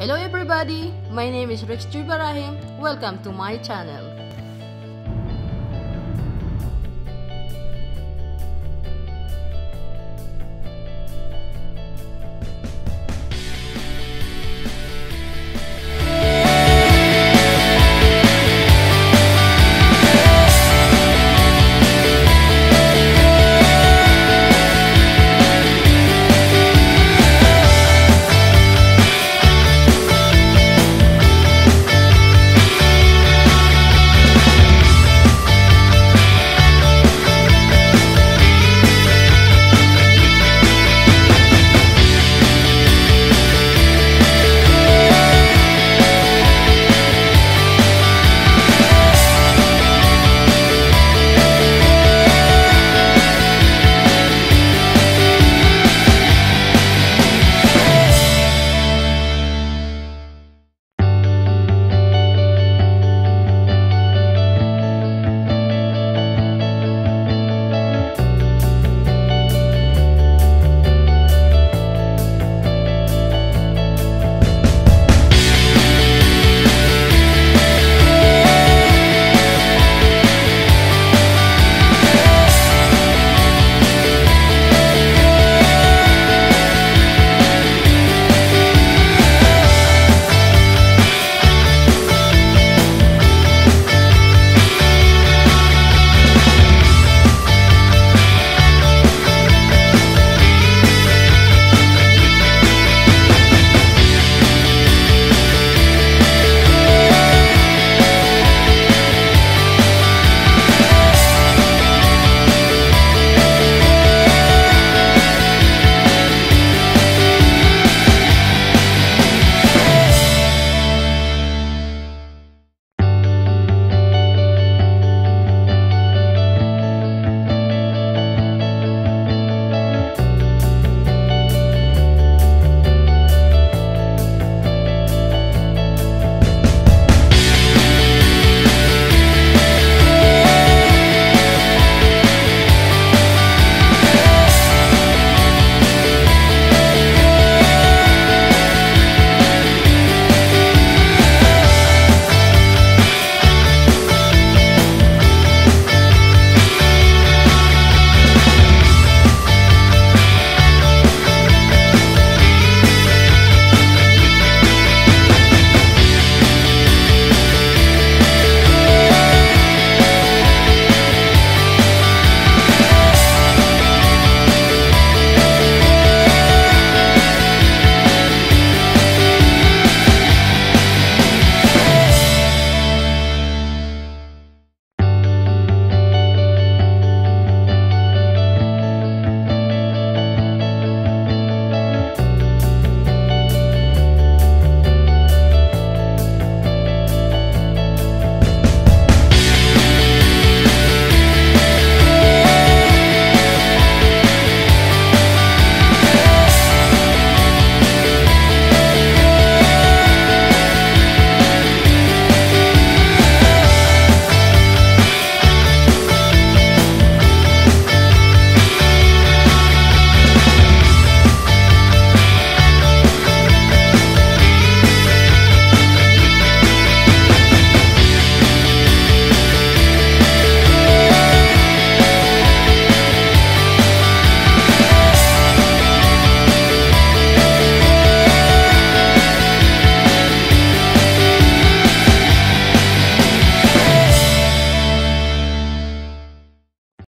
Hello everybody! My name is Rex Barahim. Welcome to my channel.